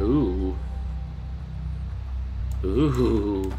Ooh. Ooh.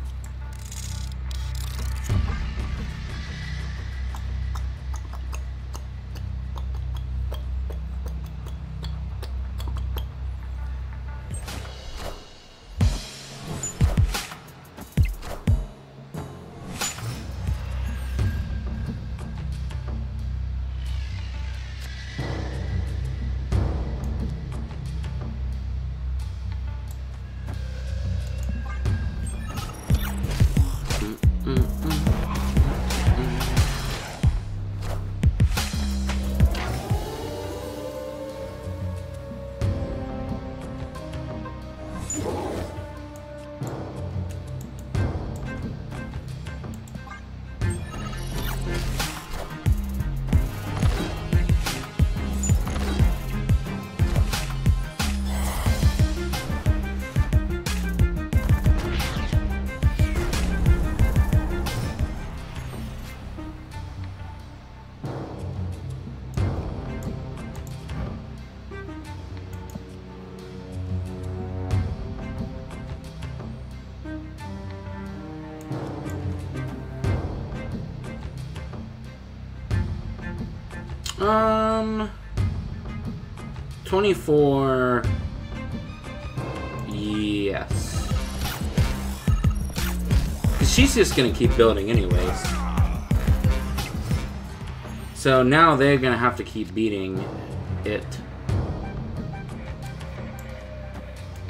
Um, 24. Yes. Because she's just to keep building anyways. So now they're to have to keep beating it.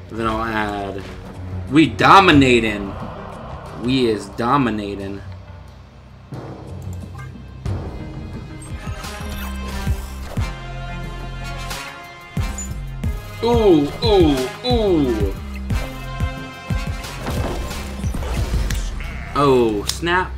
Then I'll add... We dominating! We is dominating. Ooh, ooh, ooh. Oh, snap.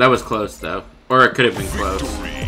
That was close, though. Or it could have been close.